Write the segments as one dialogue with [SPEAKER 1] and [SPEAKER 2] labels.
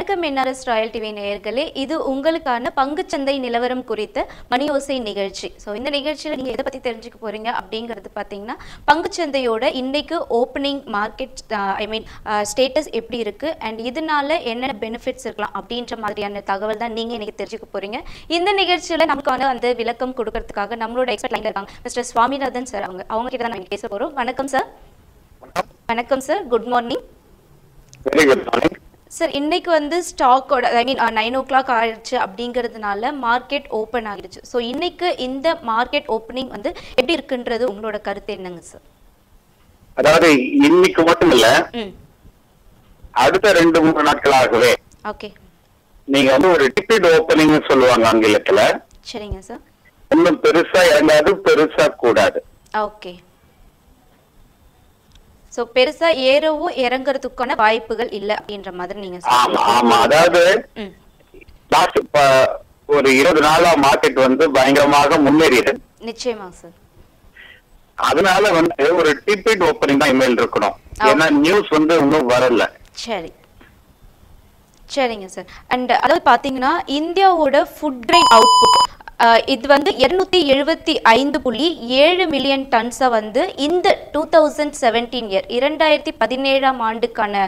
[SPEAKER 1] வணக்கம் NRS Royal TV நேயர்களே இது உங்களுக்கான பங்குச்சந்தை நிலவரம் குறித்த மணியோசை நிகழ்ச்சி. ஸோ இந்த நிகழ்ச்சியில் நீங்கள் எதை பற்றி தெரிஞ்சுக்க போறீங்க அப்படிங்கிறது பார்த்தீங்கன்னா பங்குச்சந்தையோட இன்னைக்கு opening market I mean status எப்படி இருக்கு? அண்ட் இதனால என்னென்ன பெனிஃபிட்ஸ் இருக்கலாம் அப்படின்ற மாதிரியான தகவல் தான் நீங்கள் இன்னைக்கு தெரிஞ்சுக்க போறீங்க. இந்த நிகழ்ச்சியில் நமக்கான அந்த விளக்கம் கொடுக்கறதுக்காக நம்மளோட எக்ஸ்பர்ட் லைனில் இருக்காங்க மிஸ்டர் சுவாமிநாதன் சார் அவங்க. அவங்க கிட்ட தான் நம்ம பேச போகிறோம் வணக்கம் சார் வணக்கம். Sir good morning
[SPEAKER 2] very good morning
[SPEAKER 1] sir இன்னைக்கு வந்து ஸ்டாக்கோட ஐ மீன் நைன் ஓ கிளாக் ஆயிடுச்சு அப்படிங்கிறதுனால மார்க்கெட் ஓப்பன் ஆகிடுச்சு ஸோ இன்னைக்கு இந்த மார்க்கெட் ஓப்பனிங் வந்து எப்படி இருக்குன்றது உங்களோட கருத்து என்னங்க சார்
[SPEAKER 2] அதாவது இன்னைக்கு மட்டும் இல்ல அடுத்த ரெண்டு மூணு நாட்களாகவே
[SPEAKER 1] ஓகே
[SPEAKER 2] நீங்க வந்து ஒரு டிக்கெட் ஓப்பனிங் சொல்லுவாங்க ஆங்கிலத்துல.
[SPEAKER 1] சரிங்க சார்
[SPEAKER 2] இன்னும் பெருசா இறங்காது பெருசா கூடாது.
[SPEAKER 1] ஓகே ஸோ பெருசா ஏறவும் இறங்குறதுக்கான வாய்ப்புகள் இல்லை அப்படின்ற மாதிரி நீங்க
[SPEAKER 2] ஆமா அதாவது ஒரு இருபது நாளா மார்க்கெட் வந்து பயங்கரமாக முன்னேறியது
[SPEAKER 1] நிச்சயமா சார்
[SPEAKER 2] அதனால வந்து ஒரு டிக்கெட் ஓப்பனிங் தான் இமெயில் இருக்கணும். ஏன்னா நியூஸ் வந்து இன்னும் வரல.
[SPEAKER 1] சரி. சரிங்க சார் அண்ட் அதாவது பார்த்தீங்கன்னா இந்தியாவோட ஃபுட் கிரெயின் அவுட்புட் இது வந்து இருநூத்தி எழுபத்தி ஐந்து புள்ளி ஏழு மில்லியன் டன்ஸை வந்து இந்த டூ தௌசண்ட் செவன்டீன் இயர் இரண்டாயிரத்தி பதினேழாம் ஆண்டுக்கான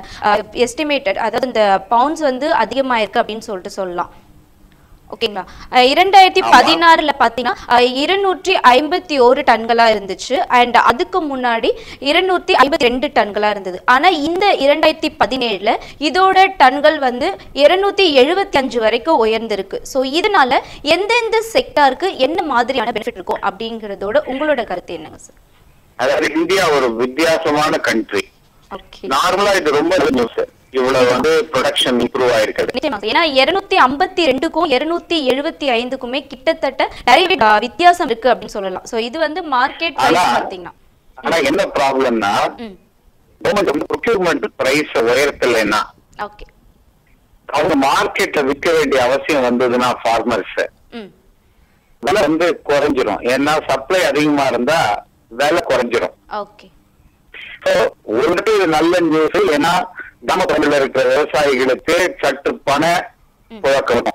[SPEAKER 1] எஸ்டிமேட்டட் அதாவது இந்த பவுண்ட்ஸ் வந்து அதிகமாயிருக்கு அப்படின்னு சொல்லிட்டு சொல்லலாம். ஓகேங்களா? இரண்டாயிரத்தி. பதினாறுல பாத்தீங்கன்னா இருநூற்றி ஐம்பத்தி ஒரு டன்களா இருந்துச்சு. அண்ட் அதுக்கு முன்னாடி இருநூத்தி ஐம்பத்தி ரெண்டு டன்களா இருந்தது. ஆனா இந்த இரண்டாயிரத்தி பதினேழுல இதோட டன்கள் வந்து இருநூத்தி எழுபத்தி அஞ்சு வரைக்கும் உயர்ந்திருக்கு. ஸோ இதனால எந்தெந்த செக்டாருக்கு என்ன மாதிரியான பெனிஃபிட் இருக்கும் அப்படிங்கிறதோட உங்களோட கருத்து என்னங்க சார்
[SPEAKER 2] அதாவது இந்தியா ஒரு வித்தியாசமான கண்ட்ரி
[SPEAKER 1] ஓகே
[SPEAKER 2] நார்மலா இது ரொம்ப நியூஸ் இவ்வளவு வந்து ப்ரொடக்ஷன் இம்ப்ரூவ் ஆயிருக்குது.
[SPEAKER 1] ஏன்னா இருநூத்தி ஐம்பத்தி ரெண்டுக்கும் இருநூத்தி எழுபத்தி ஐந்துக்குமே கிட்டத்தட்ட நிறைய வித்தியாசம் இருக்கு அப்படின்னு சொல்லலாம். ஸோ இது வந்து மார்க்கெட் பாத்தீங்கன்னா
[SPEAKER 2] ஆனா என்ன ப்ராப்ளம்னா கவர்மெண்ட் வந்து ப்ரொக்யூர்மெண்ட் பிரைஸ் உயர்த்தலைன்னா
[SPEAKER 1] ஓகே.
[SPEAKER 2] அவங்க மார்க்கெட்ல விற்க வேண்டிய அவசியம் வந்ததுன்னா ஃபார்மர்ஸ் விலை வந்து குறைஞ்சிரும். ஏன்னா சப்ளை அதிகமா இருந்தா விலை குறைஞ்சிரும்.
[SPEAKER 1] ஓகே.
[SPEAKER 2] ஸோ இது நல்ல நியூஸ் ஏன்னா கிராமப்புறத்தில் இருக்கிற விவசாயிகளுக்கு சற்று பண புழக்கம்.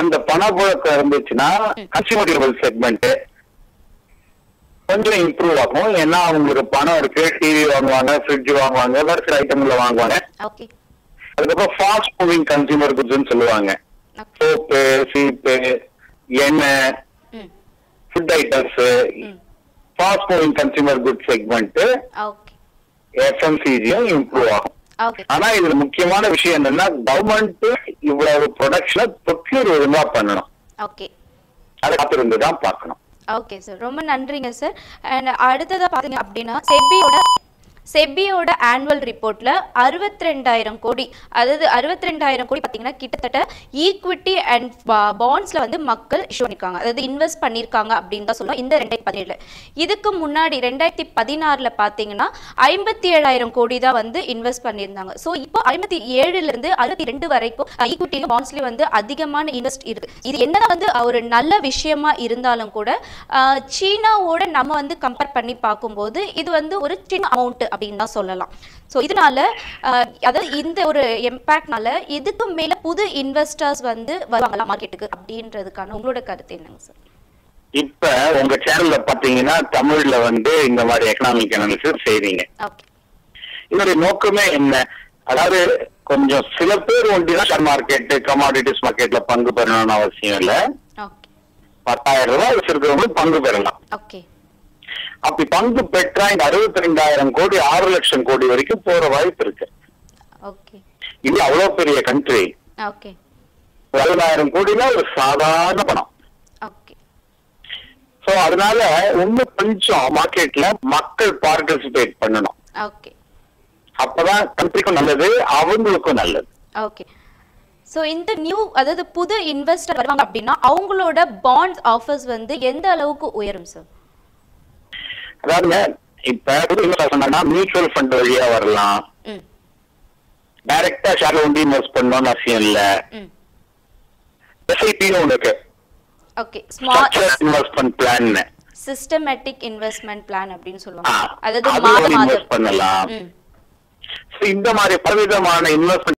[SPEAKER 2] அந்த பண புழக்கம் இருந்துச்சுன்னா கன்சியூமர் டியூரபிள் செக்மெண்ட் கொஞ்சம் இம்ப்ரூவ் ஆகும். ஏன்னா அவங்களுக்கு பணம் இருக்கு டிவி வாங்குவாங்க ஃப்ரிட்ஜ் வாங்குவாங்க வேற சில ஐட்டம்ல வாங்குவாங்க. அதுக்கப்புறம் ஃபாஸ்ட் மூவிங் கன்சியூமர் குட்ஸ்னு சொல்லுவாங்க. சோப்பு சீப்பு எண்ணெய் food items fast moving consumer good segment எஃப்எம்சிஜியும் improve ஆகும். ஆனா இதுல முக்கியமான விஷயம் என்னன்னா கவர்மெண்ட் இவ்வளவு ப்ரொடக்ஷனை ப்ரொக்யூர் ஒழுங்கா பண்ணணும்.
[SPEAKER 1] ஓகே
[SPEAKER 2] அதை காத்திருந்து தான் பார்க்கணும்.
[SPEAKER 1] ஓகே சார் ரொம்ப நன்றிங்க சார் அண்ட் அடுத்ததா பார்த்தீங்க அப்படின்னா செபியோட செபியோட ஆனுவல் ரிப்போர்ட்ல அறுபத்தி ரெண்டாயிரம் கோடி. அதாவது அறுபத்தி ரெண்டாயிரம் கோடி பார்த்தீங்கன்னா கிட்டத்தட்ட ஈக்விட்டி அண்ட் பாண்ட்ஸ்ல வந்து மக்கள் இஷ்யூ பண்ணிருக்காங்க. அதாவது இன்வெஸ்ட் பண்ணியிருக்காங்க அப்படின்னு தான் சொல்லுவோம் இந்த ரெண்டாயிரத்தி பதினேழுல. இதுக்கு முன்னாடி ரெண்டாயிரத்தி பதினாறுல பார்த்தீங்கன்னா ஐம்பத்தி ஏழாயிரம் கோடி தான் வந்து இன்வெஸ்ட் பண்ணியிருந்தாங்க. ஸோ இப்போ ஐம்பத்தி ஏழுல இருந்து அறுபத்தி ரெண்டு வரைக்கும் ஈக்விட்டியும் பாண்ட்ஸ்லயும் வந்து அதிகமான இன்வெஸ்ட் இருக்கு. இது என்ன வந்து ஒரு நல்ல விஷயமா இருந்தாலும் கூட சீனாவோட நம்ம வந்து கம்பேர் பண்ணி பார்க்கும்போது இது வந்து ஒரு சின்ன அமௌண்ட் அப்படின்னு தான் சொல்லலாம். ஸோ இதனால அதாவது இந்த ஒரு இம்பேக்ட்னால இதுக்கு மேல புது இன்வெஸ்டர்ஸ் வந்து வருவாங்களா மார்க்கெட்டுக்கு அப்படின்றதுக்கான உங்களோட கருத்து என்னங்க சார்
[SPEAKER 2] இப்ப உங்க சேனல்ல பாத்தீங்கன்னா தமிழ்ல வந்து இந்த மாதிரி எக்கனாமிக் அனாலிசிஸ் செய்றீங்க.
[SPEAKER 1] ஓகே
[SPEAKER 2] இதனுடைய நோக்கமே என்ன? அதாவது கொஞ்சம் சில பேர் ஒண்டிதான் ஷேர் மார்க்கெட் கமாடிட்டிஸ் மார்க்கெட்ல பங்கு பெறணும்னு அவசியம் இல்ல. பத்தாயிரம் ரூபாய் வச்சிருக்கிறவங்க பங்கு பெறலாம்.
[SPEAKER 1] ஓகே
[SPEAKER 2] அப்படி பங்கு பெற்றா இந்த அறுபத்தி ரெண்டாயிரம் கோடி ஆறு லட்சம் கோடி வரைக்கும் போற வாய்ப்பு இருக்கு. இது அவ்வளவு பெரிய கண்ட்ரி அறுபதாயிரம் கோடினா ஒரு சாதாரண பணம். சோ அதனால இன்னும் கொஞ்சம் மார்க்கெட்ல மக்கள் பார்ட்டிசிபேட் பண்ணணும்.
[SPEAKER 1] ஓகே.
[SPEAKER 2] அப்பதான் கண்ட்ரிக்கும் நல்லது அவங்களுக்கும் நல்லது.
[SPEAKER 1] ஓகே. ஸோ இந்த நியூ அதாவது புது இன்வெஸ்டர் வருவாங்க அப்படின்னா அவங்களோட பாண்ட்ஸ் ஆஃபர்ஸ் வந்து எந்த அளவுக்கு உயரும் சார்
[SPEAKER 2] அதாவதுங்க இப்ப சொன்னா மியூச்சுவல் ஃபண்ட் வழியா வரலாம். டைரக்டா ஷேர்ல வந்து இன்வெஸ்ட் பண்ணணும்னு அவசியம் இல்ல. எஸ்ஐபின்னு இருக்கு.
[SPEAKER 1] Okay smart
[SPEAKER 2] investment plan
[SPEAKER 1] systematic investment plan அப்படின்னு சொல்லுவாங்க. அதாவது மாதம்.
[SPEAKER 2] invest பண்ணலாம். இந்த மாதிரி பலவிதமான இன்வெஸ்ட்மெண்ட்